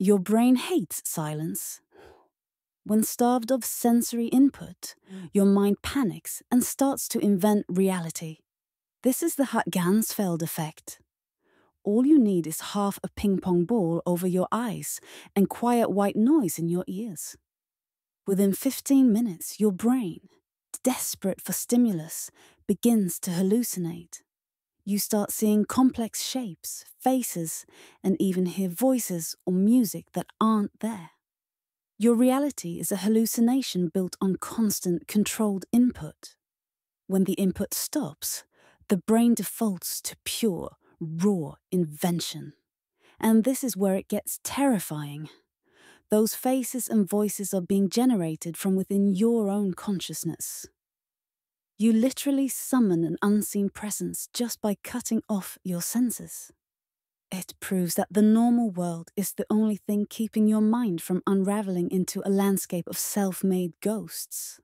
Your brain hates silence. When starved of sensory input, your mind panics and starts to invent reality. This is the Hatt-Ganzfeld effect. All you need is half a ping pong ball over your eyes and quiet white noise in your ears. Within 15 minutes, your brain, desperate for stimulus, begins to hallucinate. You start seeing complex shapes, faces, and even hear voices or music that aren't there. Your reality is a hallucination built on constant controlled input. When the input stops, the brain defaults to pure, raw invention. And this is where it gets terrifying. Those faces and voices are being generated from within your own consciousness. You literally summon an unseen presence just by cutting off your senses. It proves that the normal world is the only thing keeping your mind from unraveling into a landscape of self made ghosts.